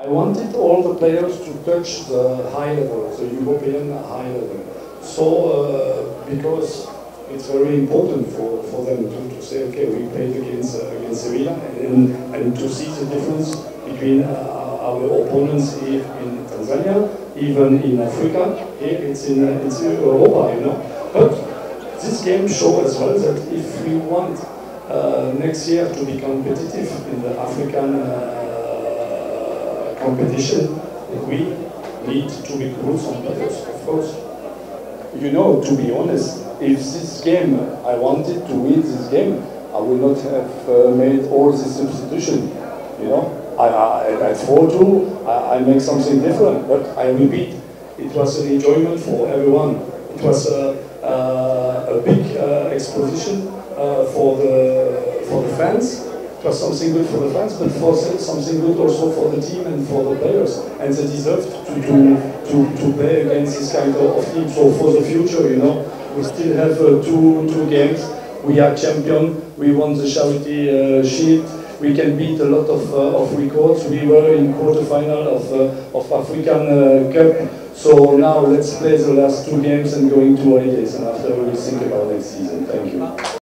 I wanted all the players to touch the high level, the European high level. So, uh, because it's very important for, for them to, to say, okay, we played against, uh, against Sevilla, and, and to see the difference between uh, our opponents here in Tanzania, even in Africa, here it's in, uh, it's in Europa, you know. But this game shows as well that if we want uh, next year to be competitive in the African uh, competition, we need to recruit some players, of course. You know, to be honest, if this game, I wanted to win this game, I would not have uh, made all the substitution, you know. I, I, thought to, I, I make something different, but I repeat, it was an enjoyment for everyone. It was a, a, a big uh, exposition uh, for, the, for the fans, it something good for the fans, but for something good also for the team and for the players. And they deserve to, to, to, to play against this kind of, of team. So for the future, you know, we still have uh, two, two games. We are champion. We won the charity uh, shield. We can beat a lot of, uh, of records. We were in quarterfinal of, uh, of African uh, Cup. So now let's play the last two games and going to holidays. And after we will think about next season. Thank you.